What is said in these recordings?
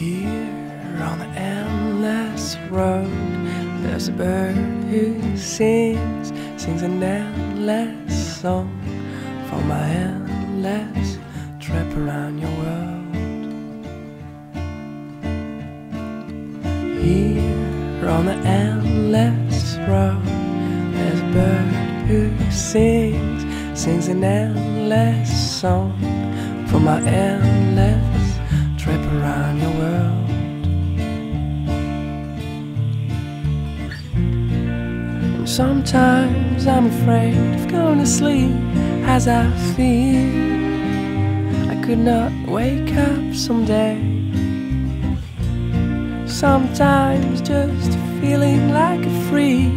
Here on the endless road, there's a bird who sings, sings an endless song for my endless trip around your world. Here on the endless road, there's a bird who sings, sings an endless song for my endless trip around your world. And sometimes I'm afraid of going to sleep as I feel I could not wake up someday. Sometimes just feeling like a freak,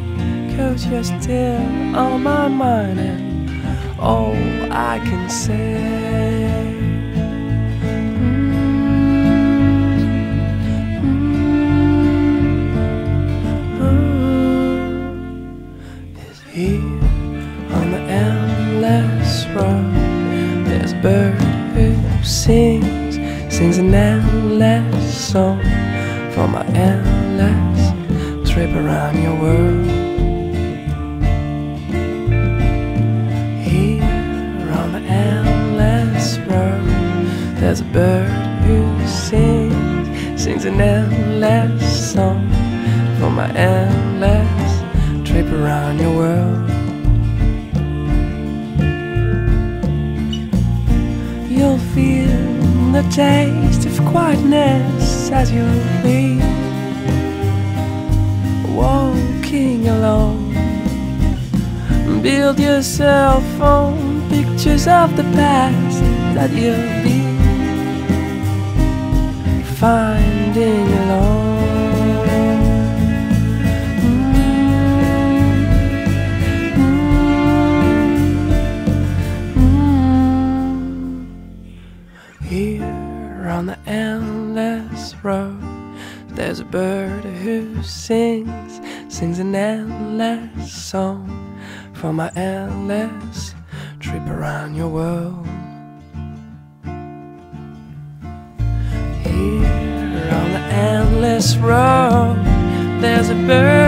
cause you're still on my mind and all I can say. Here on the endless road. There's a bird who sings, sings an endless song for my endless trip around your world. Here on the endless road, there's a bird who sings, sings an endless song for my endless around your world. You'll feel the taste of quietness as you leave, walking alone. Build yourself on pictures of the past that you'll be finding alone. Endless road, there's a bird who sings, sings an endless song for my endless trip around your world. Here on the endless road, there's a bird